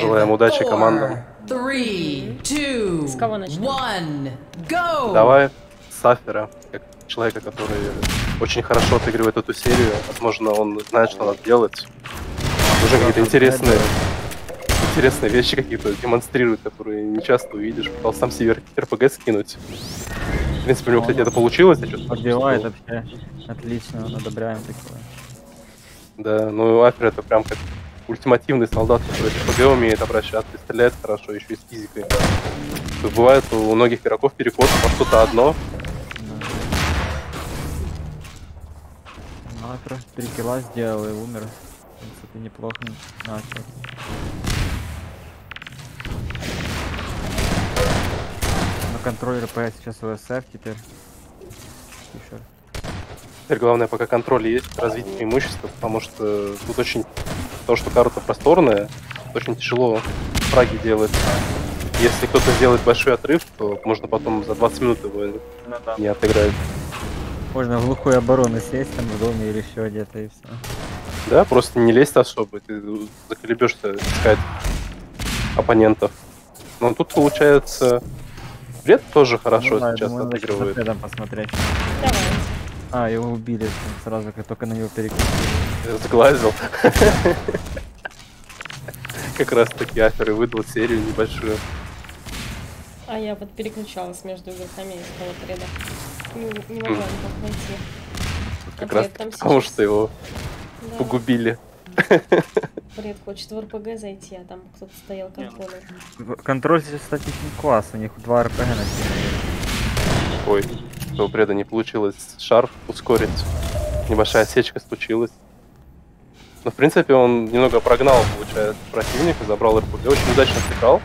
Желаем удачи командам. С кого начнем? Давай Сафера, как человека, который очень хорошо отыгрывает эту серию. Возможно, он знает, что надо делать. Уже какие-то интересные интересные вещи какие-то демонстрирует, которые не часто увидишь. Пытался сам себе РПГ скинуть. В принципе, у него, кстати, это получилось. Я что-то Подбивает вообще. Отлично, одобряем такое. Да, ну Афер это прям как ультимативный солдат, который с РПГ умеет обращаться, стреляет хорошо, еще и с физикой. Тут бывает у многих игроков переход по что-то одно. Ну, Афер три килла сделал и умер. Принципе, неплохо начал. На контроль РП сейчас УСФ теперь. Теперь главное, пока контроль есть, развить преимущество, потому что тут очень... То, что карта просторная, очень тяжело фраги делать. Если кто-то сделает большой отрыв, то можно потом за 20 минут его Ну да. не отыграть. Можно в глухую оборону сесть там в доме или еще где-то и все. Да, просто не лезть особо, ты заколебешься искать оппонентов. Но тут получается... Бред тоже хорошо Ну да, сейчас думаю, отыгрывает. посмотреть. Давай. А, его убили сразу, как только на него переключили. Сглазил. Как раз таки Афер и выдал серию небольшую. А я вот переключалась между игроками из того треда. Не, не могла никак найти. Как А раз потому, что его Да, погубили. Бред хочет в РПГ зайти, а там кто-то стоял контролем. В- Контроль здесь, кстати, не класс, у них два РПГ на. Ой, у Бреда не получилось шар ускорить. Небольшая осечка случилась. Но, в принципе, он немного прогнал, получается, противника, забрал РПГ, очень удачно сыграл.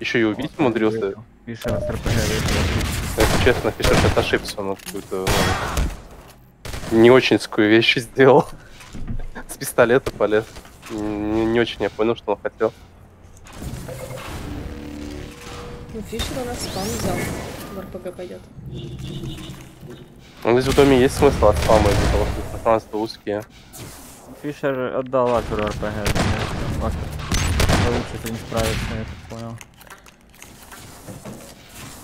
Еще и убить умудрился. Фишер с РПГ вышел. Если честно, Фишер сейчас ошибся, он какую-то ну, не очень вещь сделал. С пистолета полез. Не, не очень я понял, что он хотел. Ну, Фишер у нас спам взял. В РПГ пойдет. Ну, здесь в доме есть смысл от спама из-за того, что пространства узкие. Фишер отдал Акеру РПГ. получше с этим справиться, я так понял.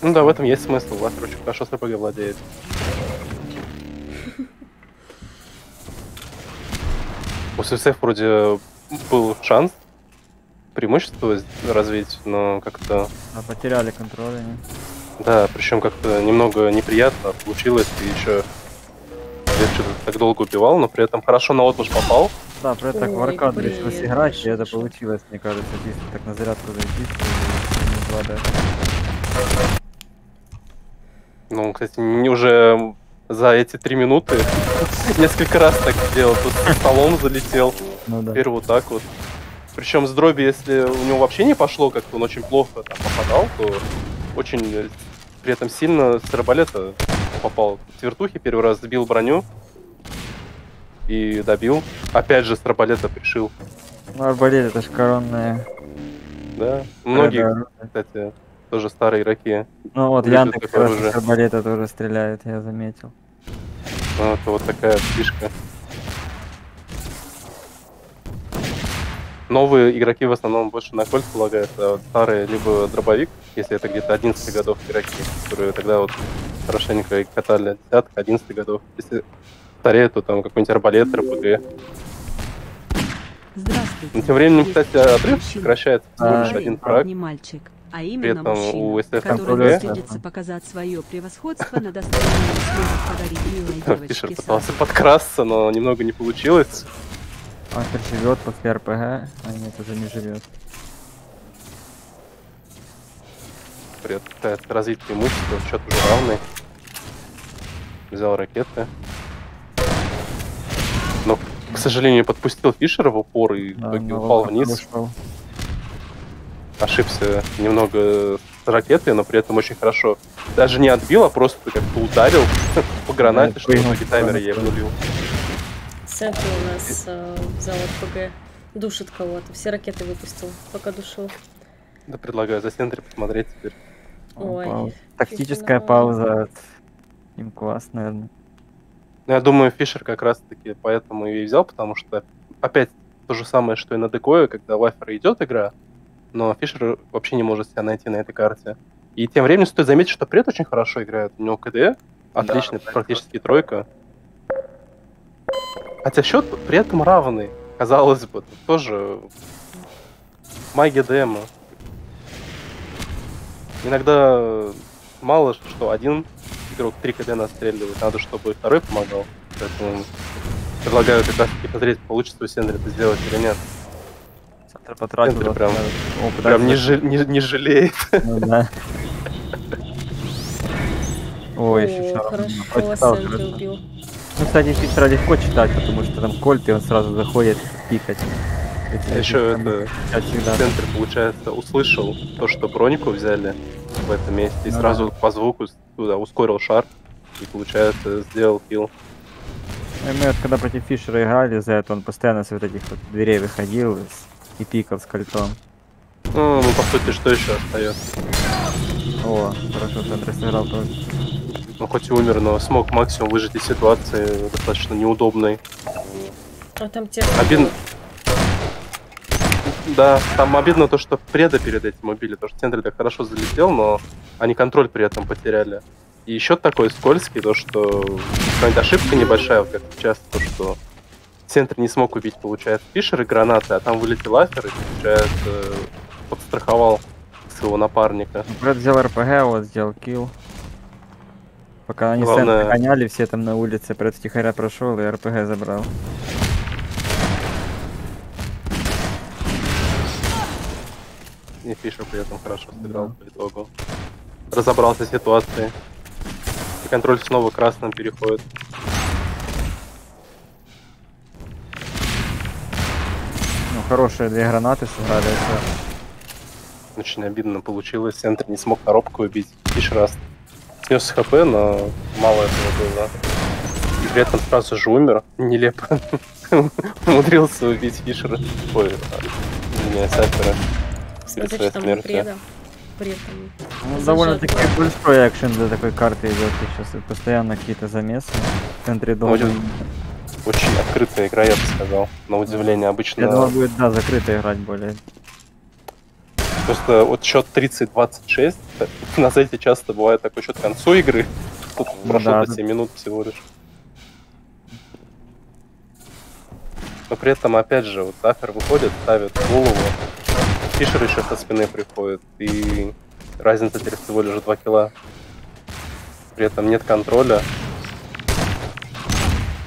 Ну да, в этом есть смысл. Ластер очень хорошо с РПГ владеет. У ССФ вроде был шанс преимущество развить, но как-то... А потеряли контроль они. Да, причем как-то немного неприятно получилось, и еще что-то так долго убивал, но при этом хорошо на отпуск попал. Да, при этом в аркаду блин, решил сыграть, и это получилось, мне кажется, если так на зарядку зайти, то не. Ну, кстати, не уже за эти три минуты несколько раз так сделал. Тут столом залетел, Ну да. теперь вот так вот. Причем с дроби, если у него вообще не пошло, как-то он очень плохо там попадал, то очень при этом сильно с арбалета попал. С вертухи первый раз сбил броню и добил. Опять же с арбалета пришил. Ну, арбалет это ж коронная. Да, многие, да. кстати, тоже старые игроки. Ну вот Яндекс как раз с арбалета тоже стреляет, я заметил. Ну, это вот такая фишка. Новые игроки в основном больше на кольт полагают, а вот старые либо дробовик, если это где-то 11 годов игроки, которые тогда вот хорошенько и катали десятка, 11 годов. Если старее, то там какой-нибудь арбалет, РПГ. Здравствуйте. Но тем временем, кстати, отрыв Мужчина. сокращается всего А, лишь Вы один фраг. не мальчик, а При именно этом у мужчина, СФ который стыдится показать свое превосходство над остальными подарить милой Фишер девочке пытался саду. подкрасться, но немного не получилось. Теперь живет после РПГ, а нет, уже не живет. При этом пытается развить преимущество, счет уже равный. Взял ракеты. Но, к сожалению, подпустил Фишера в упор и Да, упал вниз. ушел. Ошибся немного с ракетой, но при этом очень хорошо. Даже не отбил, а просто как-то ударил по гранате, Да, что в итоге таймер я буквально. Обнулил. Центр у нас э, взял РПГ. Душит кого-то. Все ракеты выпустил, пока душил. Да, предлагаю за центре посмотреть теперь. Ой, Пауза. Тактическая фиг пауза от им класс, наверное. Ну, я думаю, Фишер как раз-таки поэтому ее и взял, потому что опять то же самое, что и на декое, когда в Афера идет игра, но Фишер вообще не может себя найти на этой карте. И тем временем стоит заметить, что Пред очень хорошо играет. У него КД отличный, практически тройка. Хотя счет при этом равный, казалось бы, тут тоже магия ДМа. Иногда мало, что один игрок 3 КД настреливает, надо, чтобы второй помогал. Поэтому предлагаю как раз таки посмотреть, получится у Сендера это сделать или нет. Центр потратил. Вот, прям- опыт, Прям не, жи- не, не жалеет. Ну да. Ой, еще О, хорошо, хорошо. убил. Ну, кстати, Фишера легко читать, потому что там кольт, и он сразу заходит пикать. А еще эти- это всегда. центр, получается, услышал то, что бронику взяли в этом месте, и Ну сразу по звуку туда ускорил шар, и, получается, сделал килл. И Мы вот когда против Фишера играли за это, он постоянно с вот этих вот дверей выходил и пикал с кольтом. Ну, ну, по сути, что еще остается? О, хорошо, центр сыграл тоже. Ну, хоть и умер, но смог максимум выжить из ситуации достаточно неудобной. А там те... Обидно. Да, там обидно то, что преда перед этим убили, потому что центр так хорошо залетел, но они контроль при этом потеряли. И еще такой скользкий, то что какая-нибудь ошибка небольшая, вот как часто, то что центр не смог убить, получается, Фишер и гранаты, а там вылетел Афер и, получается, подстраховал своего напарника. Брат взял РПГ, вот сделал килл. Пока они Главное- центр гоняли, все там на улице, Брат втихаря прошел и РПГ забрал. И Фишер при этом хорошо сыграл по итогу. Разобрался с ситуацией. И контроль снова красным переходит. Ну, хорошие две гранаты сыграли. Очень обидно получилось. Центр не смог коробку убить. Фишер раз снес хп, но мало этого было. И при этом сразу же умер. Нелепо. Умудрился убить Фишера. Ой, а, извиняюсь, Афера. Смотри, своей что там у смертью. преда. При этом. Ну, довольно-таки большой экшен для такой карты идет сейчас. Постоянно какие-то замесы в центре дома. Очень- Очень открытая игра, я бы сказал. На удивление, обычно... Я думал, будет, да, закрыто играть более. Просто вот счет 30-26, на сайте часто бывает такой счет к концу игры. Тут Ну прошло да, до тут- 7 минут всего лишь. Но при этом, опять же, вот Афер выходит, ставит голову, Фишер еще со спины приходит, и разница теперь всего лишь 2 килла. При этом нет контроля.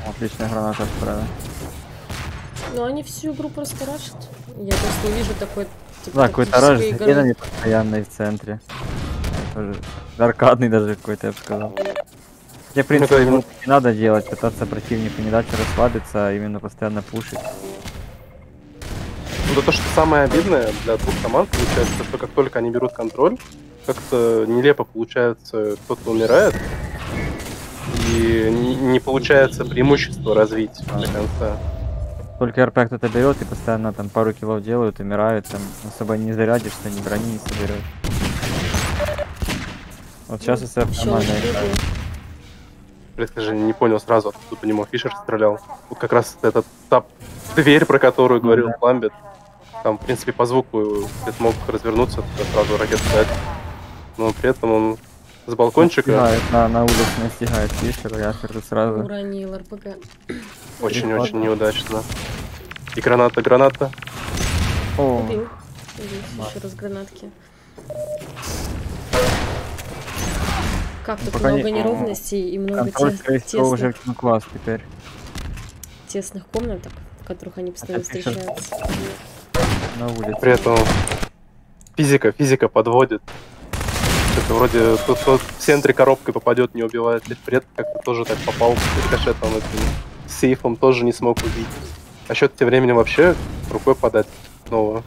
Отличная граната отправила. Ну, они всю игру просто рашат. Я просто не вижу такой... Типа, Да, какой-то раш с тактической игры. генами постоянный в центре. Аркадный даже какой-то, я бы сказал. Хотя, в принципе, это ему именно- не надо делать, пытаться противнику не дать расслабиться, а именно постоянно пушить. Ну, да то, что самое обидное для двух команд получается, то, что как только они берут контроль, как-то нелепо получается, кто-то умирает, и не, не получается преимущество развить до конца. Только РП кто-то берет и постоянно там пару килов делают, умирают, там особо не зарядишься, ни брони не соберешь. Вот сейчас Ну, СФ нормально играет. Я даже не понял сразу, откуда по нему Фишер стрелял. Вот как раз эта та дверь, про которую Ну говорил да. Пламбет. Там, в принципе, по звуку где-то мог развернуться, туда сразу ракет дать. Но при этом он с балкончика Настигает, на, на улице настигает Фишер, тут сразу. Уронил РПГ. Очень-очень неудачно. И граната, граната. О, Убил. Убил еще раз гранатки. Как тут пока не- много неровностей и много контроль, уже тесных, в кинокласс теперь. тесных комнаток, в которых они постоянно Фишер- встречаются. На улице. При этом физика, физика подводит. Это вроде тут, тут в центре коробкой попадет, не убивает. Пред как-то тоже так попал рикошетом этим сейфом, тоже не смог убить. А счет тем временем вообще рукой подать снова.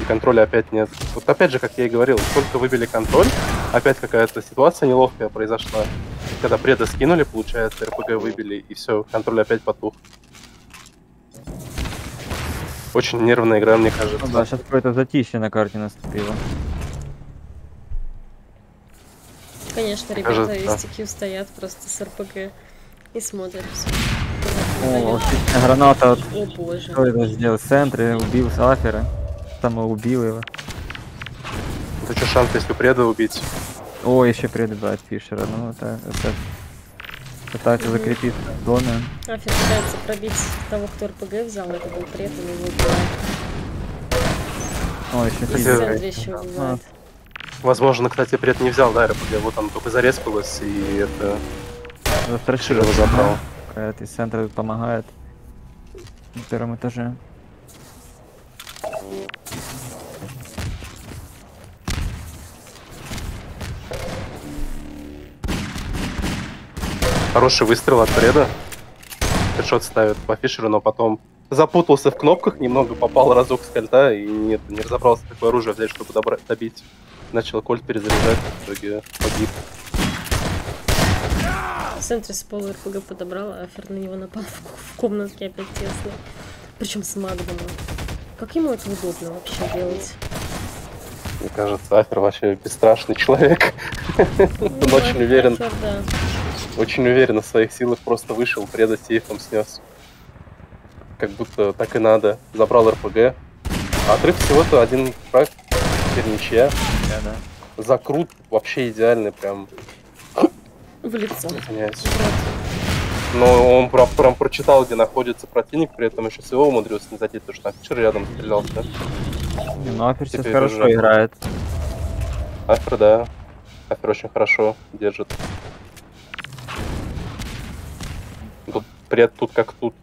И контроля опять нет. Вот опять же, как я и говорил, только выбили контроль, опять какая-то ситуация неловкая произошла. Когда преда скинули, получается, РПГ выбили, и все, контроль опять потух. Очень нервная игра, мне кажется. Ну да, сейчас какое-то затишье на карте наступило. Конечно, Кажется, ребята да. из TQ стоят просто с РПГ и смотрят все. О, граната от О боже. Кто это сделал в центре, убил Сафера. самоубил его. Это что, шанс, если преда убить? О, еще предбивает Фишера. Ну, это, это пытается Мгм. закрепить в доме. Афер пытается пробить того, кто РПГ взял, это был пред, он его убивает. О, еще еще А, убивает. Возможно, кстати, пред не взял, да, РПГ, вот он только зарезкалась, и это Застрашил его забрал. Какая-то из центра тут помогает. На первом этаже. Хороший выстрел от преда. Хедшот ставит по Фишеру, но потом запутался в кнопках, немного попал разок с кольта и нет, не разобрался, какое оружие взять, чтобы добить. Начал кольт перезаряжать, в итоге погиб. В центре с пола РПГ подобрал, а Афер на него напал в, в комнатке опять тесно. Причем с Магнумом. Как ему это удобно вообще делать? Мне кажется, Афер вообще бесстрашный человек. Он очень уверен, Афер, да. очень уверен в своих силах, просто вышел, преда сейфом снес. Как будто так и надо. Забрал РПГ. А отрыв всего-то один фраг, теперь ничья. Закрут вообще идеальный, прям, В лицо. извиняюсь. Но он прям, прям прочитал, где находится противник, при этом еще с его умудрился не задеть, потому что там Фишер рядом стрелялся. Не, ну Афер сейчас хорошо уже- играет. Афер, да. Афер очень хорошо держит. Тут пред тут как тут.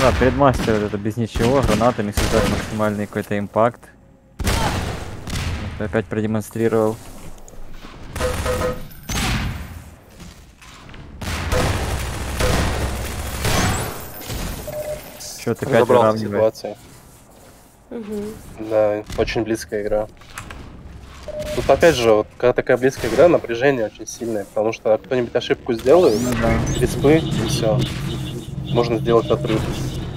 Да, предмастер это без ничего, гранатами создать максимальный какой-то импакт. Опять продемонстрировал. Счет опять Разобрался в выравнивает. ситуации. Угу. Да, очень близкая игра. Тут опять же, вот когда такая близкая игра, напряжение очень сильное, потому что кто-нибудь ошибку сделает, Ну да. респы, и все. Можно сделать отрыв,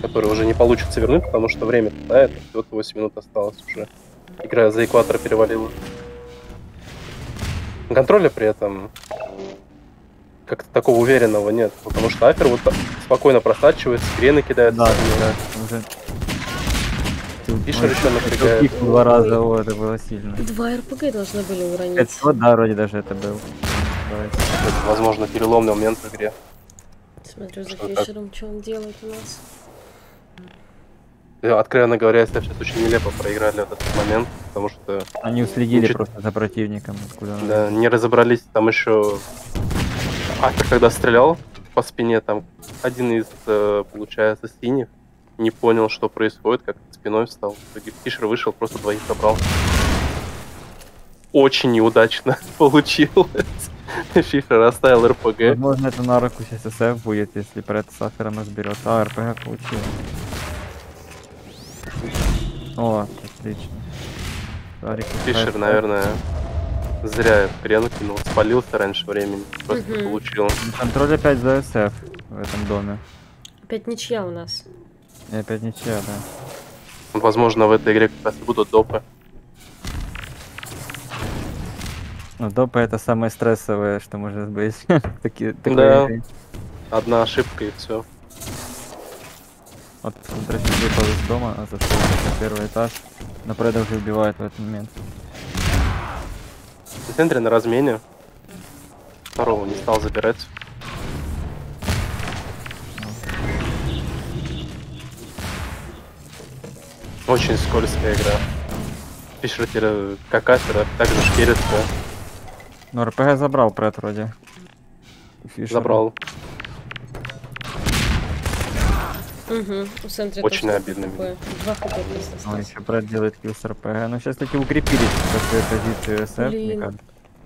который уже не получится вернуть, потому что время тает, вот 8 минут осталось уже. Игра за экватор перевалила. Контроля при этом как-то такого уверенного нет, потому что Афер вот так спокойно просачивается, крены кидает. Да, да, уже. Фишер еще напрягает. Пик два раза, о, это было сильно. Два РПГ должны были уронить. 500, да, вроде даже это был. Давайте. Это, возможно, переломный момент в игре. Смотрю за Что так? Фишером, что он делает у нас. И, Откровенно говоря, если сейчас очень нелепо проиграли этот момент, потому что Они уследили Учит- просто за противником, откуда он. да, не разобрались там еще. Афер, когда стрелял по спине, там один из, э, получается, синих не понял, что происходит, как спиной встал. Фишер вышел, просто двоих забрал. Очень неудачно получилось. Фишер оставил РПГ. Возможно, это на руку сейчас СФ будет, если про это с Афером разберется. А, РПГ получил. О, отлично. Фишер, наверное, зря крен кинул, спалился раньше времени. Просто Мгм. получил. Контроль опять за СФ в этом доме. Опять ничья у нас. И опять ничья, да. Возможно, в этой игре как раз будут допы. Но допы это самое стрессовое, что может быть. Такие, Да. игры. Одна ошибка и все. Вот контрактик выпал из дома, а зашел на первый этаж. Но Преда уже убивает в этот момент. В центре на размене. Второго не стал забирать. Очень скользкая игра. Фишер теперь как Афера, также шкерится. Ну, РПГ забрал Пред вроде. Фишер. Забрал. Угу. В центре Очень обидно такое. Два осталось. еще Пред делает kill с РПГ. Ну, сейчас таки укрепились по своей позиции мне Блин.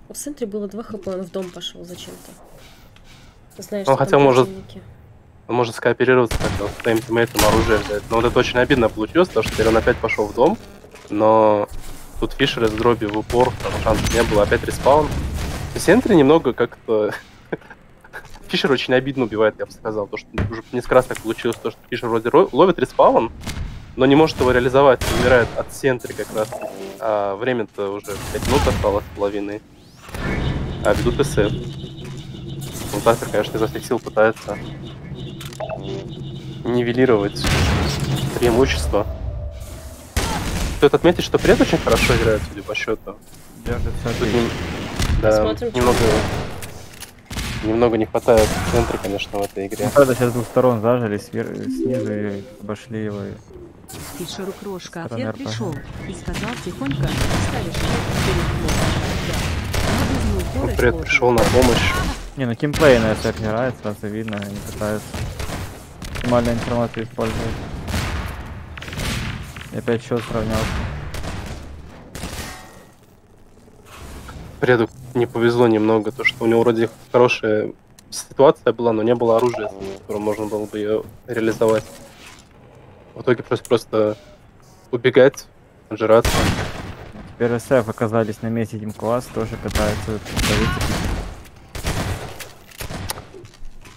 В центре было два HP, он в дом пошел зачем-то. Знаешь, Он хотел, там может, противники. Он может скооперироваться как-то с своим teammate ом оружие взять. Но вот это очень обидно получилось, потому что теперь он опять пошел в дом. Но тут Фишер из дроби в упор, там шансов не было, опять respawn. В центре немного как-то... Фишер очень обидно убивает, я бы сказал. То, что уже несколько раз так получилось, то, что Фишер вроде ро- ловит респаун, но не может его реализовать, умирает от центра как раз. А время-то уже 5 минут осталось с половиной. А ведут СФ. Ну, Тафер, конечно, изо всех сил пытается нивелировать преимущество. стоит отметить, что Пред очень хорошо играет, судя по счету. Держит все Тут нем- да, немного. Немного не хватает в центре, конечно, в этой игре. Ну, правда, сейчас с двух сторон зажали, свер... снизу и обошли его. и- Фишеру крошка РПГ. пришел и сказал тихонько, ставишь перед. Я Ну, ложную. пришел на помощь. Не, ну геймплей на это играет, сразу видно, они пытаются максимальную информацию использовать. И опять счет сравнялся. Преду не повезло немного, то что у него вроде хорошая ситуация была, но не было оружия, с которым можно было бы ее реализовать. В итоге просто, просто убегать, отжираться. Теперь СФ оказались на месте Team класс, тоже пытаются.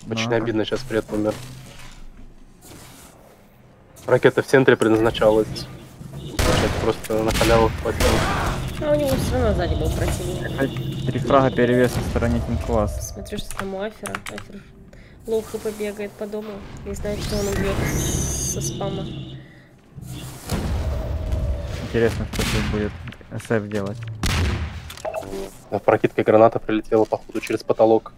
Очень Ну, обидно сейчас Пред умер. Ракета в центре предназначалась. Просто на халяву хватило. А у него все равно сзади был противник. Три фрага перевес на стороне Team класс. Смотрю, что там у Афера. Афер low HP бегает по дому и знает, что он убьет со спама. Интересно, что тут будет SF делать. А Прокидка граната прилетела, походу, через потолок.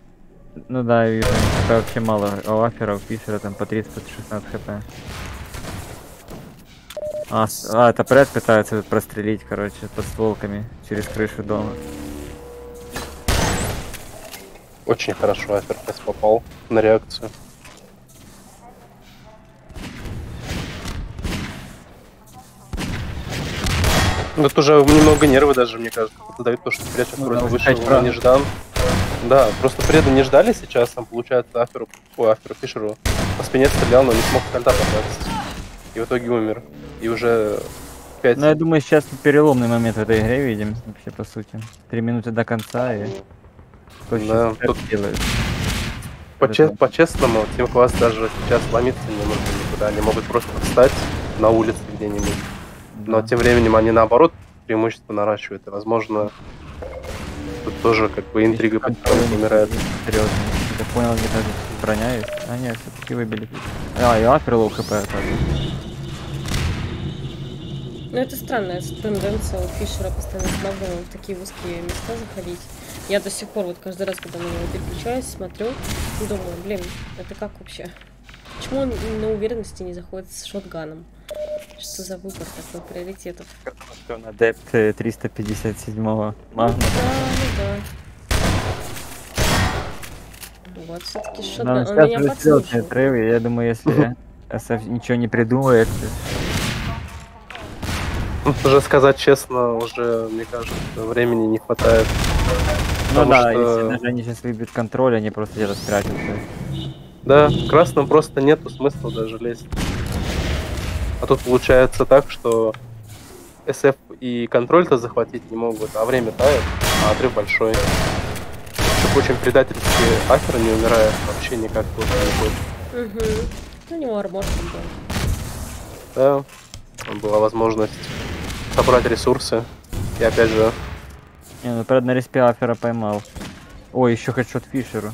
Ну да, я вижу, пока вообще мало. А у Афера, у Фишера там по 30, по 16 хп. А, а, это Пред пытается прострелить, короче, под стволками через крышу дома. Очень хорошо Аперкас попал на реакцию. Тут уже немного нервы даже, мне кажется, дают то, что сейчас Ну вроде да, вышел прав. Да, просто Преда не ждали сейчас, там, получается, Аферу, ой, Аферу Фишеру по спине стрелял, но не смог кольта попасть. И в итоге умер. И уже 5 Ну, я думаю, сейчас переломный момент в этой игре видим, вообще, по сути. Три минуты до конца, и... Кто Да, тут- делает? По-честному, Team Класс даже сейчас ломиться не нужно никуда. Они могут просто встать на улице где-нибудь. Но тем временем они наоборот преимущество наращивают. И, возможно, тут тоже как бы интрига потихоньку умирает. Серьезно. Я понял, где даже броня есть. А, нет, все-таки выбили. А, и Афер low HP. Ну это странная тенденция у Фишера постоянно с Магнумом в такие узкие места заходить. Я до сих пор вот каждый раз, когда на него переключаюсь, смотрю и думаю, блин, это как вообще? Почему он на уверенности не заходит с шотганом? Что за выбор такой приоритетов? Что он адепт э, 357-го магна. Да, ну да. Вот, все-таки шотган. Он сейчас меня подслушал. отрывы, я думаю, если SF ничего не придумает, Ну, Уже сказать честно, уже, мне кажется, времени не хватает. ну да, что- если даже они сейчас выбьют контроль, они просто где-то спрячутся. Да, красным просто нету смысла даже лезть. А тут получается так, что SF и контроль-то захватить не могут, а время тает, а отрыв большой. Еще очень предательски Афер не умирает вообще никак тут не будет. Угу. У него арморка был. Да, была возможность собрать ресурсы. И опять же, Не, ну правда на респе Афера поймал. Ой, еще хочу от Фишеру.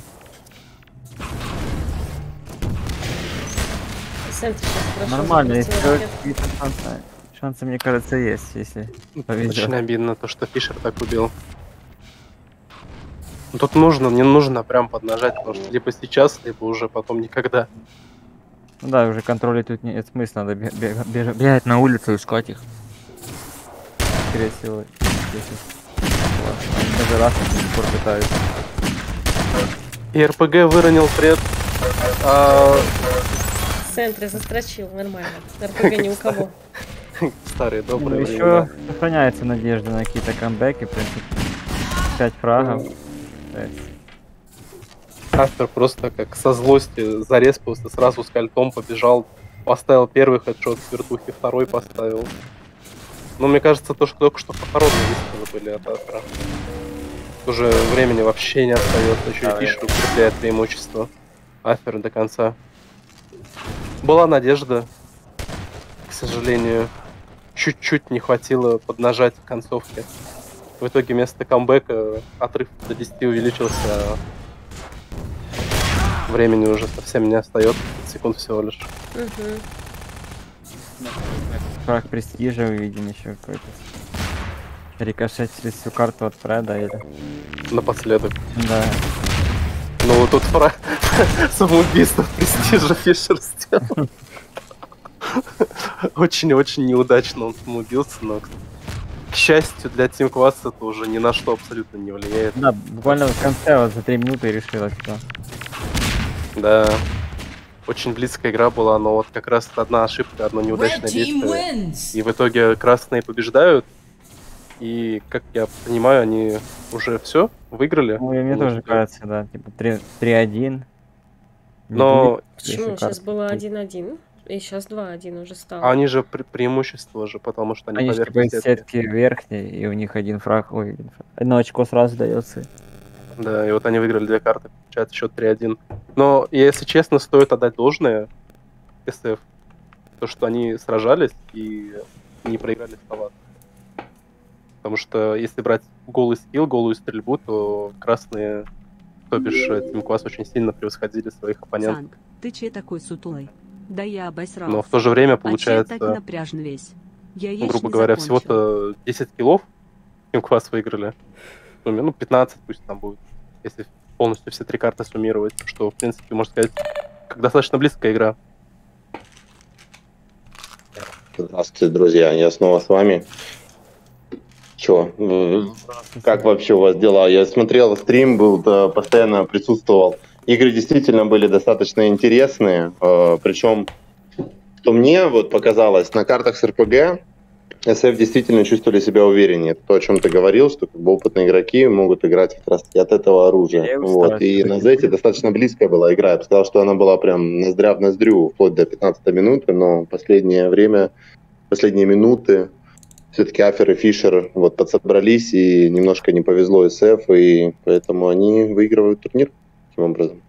Хорошо Нормально, если шансы, шансы, мне кажется, есть, если повезет. очень обидно то, что Фишер так убил. Ну, Тут нужно, не нужно прям поднажать, потому что либо сейчас, либо уже потом никогда. Ну да, уже контролить тут нет смысла, надо бегать на улицу и искать их. Скорее всего, Они даже раз до сих пор пытаются. И РПГ выронил пред. А, В центре застрочил, нормально. РПГ ни у кого. старые добрые еще сохраняется надежда на какие-то камбэки, в принципе. 5 фрагов. Аспер просто как со злости зареспался, сразу с кольтом побежал, поставил первый хедшот с вертухи, второй поставил. Ну, мне кажется, то, что только что похоронные выстрелы были от Аспера. Уже времени вообще не остается, еще Да, и Фишер укрепляет преимущество. Афер до конца. Была надежда, к сожалению, чуть-чуть не хватило поднажать в концовке. В итоге вместо камбэка отрыв до 10 увеличился, а времени уже совсем не остается, секунд всего лишь. Угу. Фраг престижа увидим еще какой-то. Рикошет через всю карту от Фреда или... Напоследок. Да. Ну, вот тут фра... самоубийство престижа Фишер сделал. Очень-очень неудачно он самоубился, но к счастью для Team Quest это уже ни на что абсолютно не влияет. Да, буквально в конце вот за три минуты решила все. Да. Очень близкая игра была, но вот как раз одна ошибка, одно неудачное действие. И в итоге красные побеждают. И, как я понимаю, они уже все выиграли. Ну, мне тоже кажется, да, типа 3 3-1. Но Почему? Сейчас было 1-1, и сейчас 2-1 уже стало. А они же пре- преимущество же, потому что они, Они поверх типа из сетки. сетки верхней, и у них один фраг, ой, один фраг. Одно очко сразу дается. Да, и вот они выиграли две карты, получается счет 3-1. Но, если честно, стоит отдать должное СФ. То, что они сражались и не проиграли салат. Потому что если брать голый скилл, голую стрельбу, то красные, то бишь Team Quest очень сильно превосходили своих оппонентов. Санг, ты че такой сутулый? Да я обосрался. Но в то же время, А получается, так напряжен весь? Я ну, грубо говоря, всего-то 10 киллов Team Quest выиграли. Сумме, Ну, 15 пусть там будет, если полностью все три карты суммировать. Что, в принципе, можно сказать, как достаточно близкая игра. Здравствуйте, друзья, я снова с вами. Чё, э, как вообще у вас дела? Я смотрел стрим, был, да, постоянно присутствовал. Игры действительно были достаточно интересные, э, причем, что мне вот показалось, на картах с РПГ SF действительно чувствовали себя увереннее. Это то, о чем ты говорил, что как бы опытные игроки могут играть как раз от этого оружия. Вот. И на. Зете достаточно близкая была игра. Я бы сказал, что она была прям ноздря в ноздрю вплоть до 15 минуты, но последнее время, последние минуты все-таки Афер и Фишер вот подсобрались, и немножко не повезло СФ, и поэтому они выигрывают турнир таким образом.